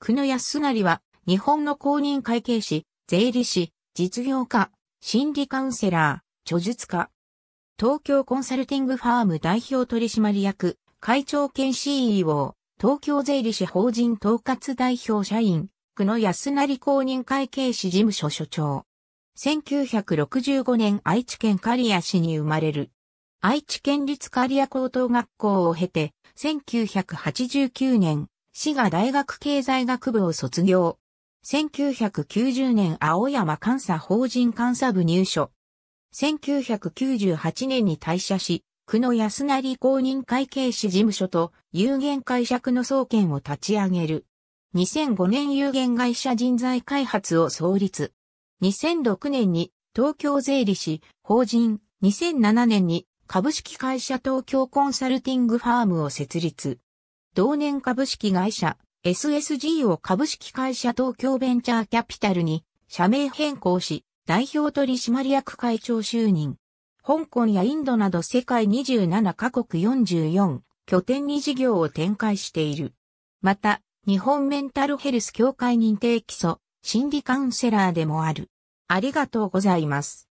久野康成は、日本の公認会計士、税理士、実業家、心理カウンセラー、著述家。東京コンサルティングファーム代表取締役、会長兼 CEO、東京税理士法人統括代表社員、久野康成公認会計士事務所所長。1965年愛知県刈谷市に生まれる。愛知県立刈谷高等学校を経て、1989年、滋賀大学経済学部を卒業。1990年青山監査法人監査部入所。1998年に退社し、久野安成公認会計士事務所と有限会社の総研を立ち上げる。2005年有限会社人材開発を創立。2006年に東京税理士法人、2007年に株式会社東京コンサルティングファームを設立。同年株式会社 SSG を株式会社東京ベンチャーキャピタルに社名変更し、代表取締役会長就任。香港やインドなど世界27カ国44拠点に事業を展開している。また、日本メンタルヘルス協会認定基礎心理カウンセラーでもある。ありがとうございます。